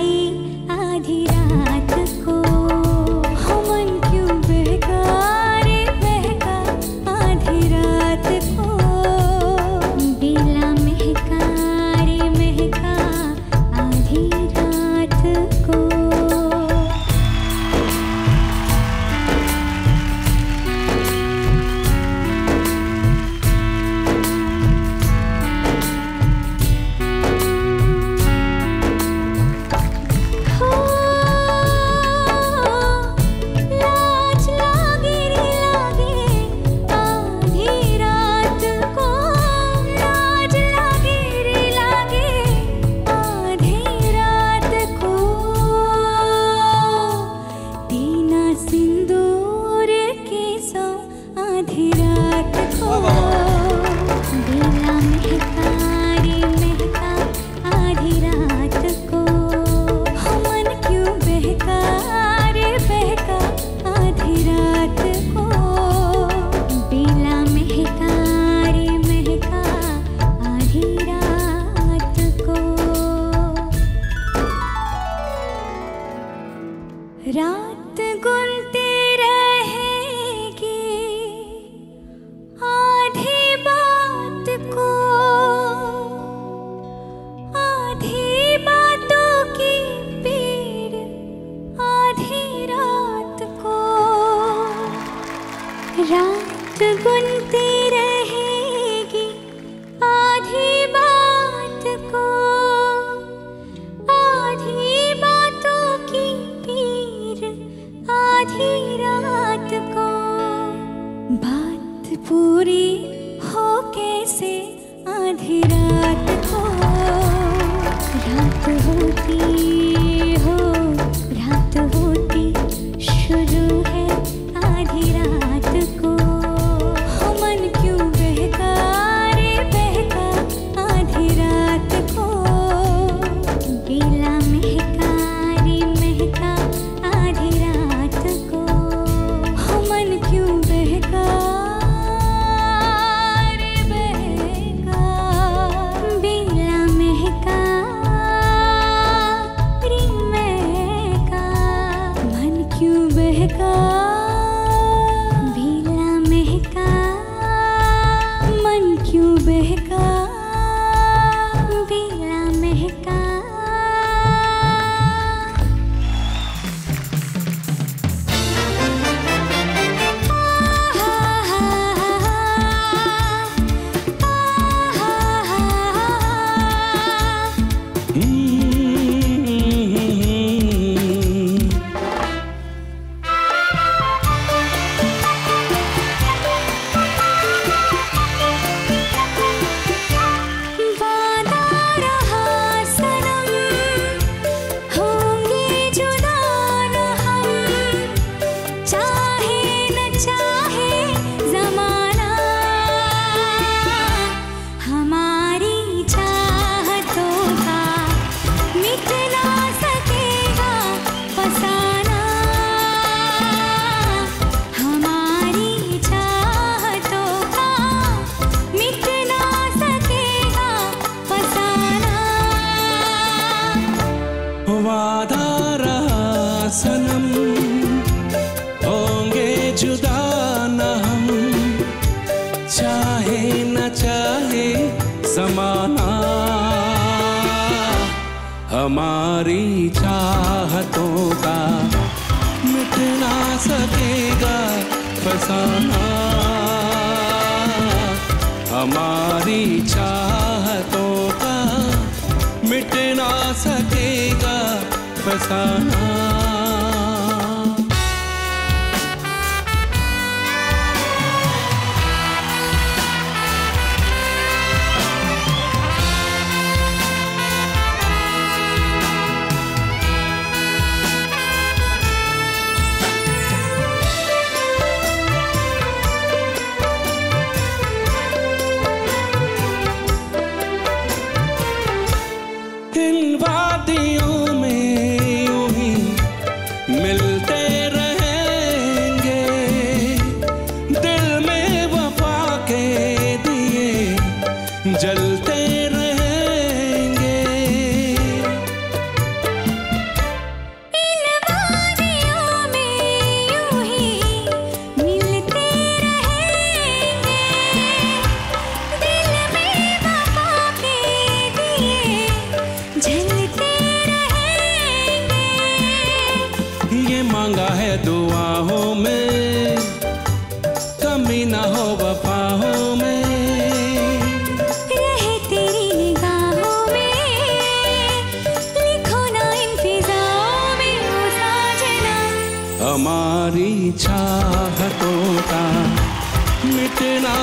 आई आधी आधी रात को सनम। होंगे जुदा न हम। चाहे न चाहे समाना। हमारी चाहतों का मिटना सकेगा फसाना। हमारी चाहतों का मिटना सकेगा फसाना। जल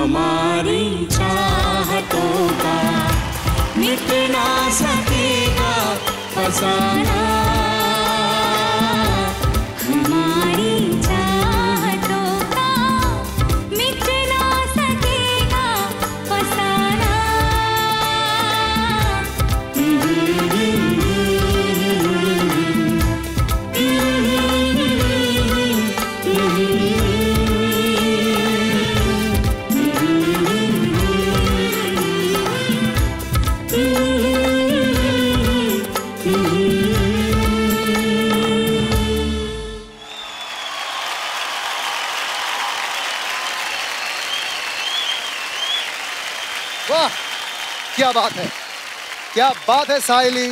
हमारी चाहतों का मिट सकेगा फसाना वाह क्या बात है। क्या बात है साहिली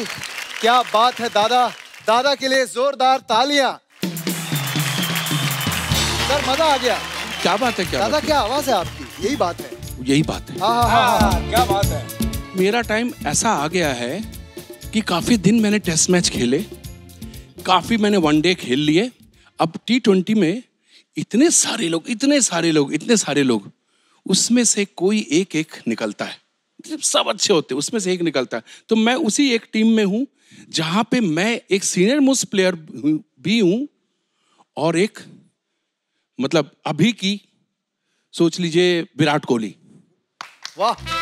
क्या बात है दादा। दादा के लिए जोरदार तालियाँ। सर मज़ा आ गया। क्या बात है क्या दादा क्या आवाज़ है आपकी? यही बात है? यही बात है। हाँ हाँ हाँ हाँ क्या बात है। मेरा टाइम ऐसा आ गया है कि काफ़ी दिन मैंने टेस्ट मैच खेले काफ़ी मैंने वनडे खेल लिए। अब टी ट्वेंटी में इतने सारे लोग इतने सारे लोग इतने सारे लोग उसमें से कोई एक एक निकलता है। मतलब सब अच्छे होते हैं उसमें से एक निकलता है। तो मैं उसी एक टीम में हूँ जहाँ पे मैं एक सीनियर मोस्ट प्लेयर भी हूँ और एक मतलब अभी की सोच लीजिए विराट कोहली। वाह।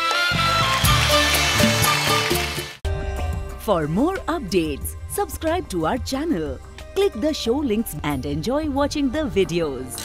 For more updates, subscribe to our channel, click the show links and enjoy watching the videos.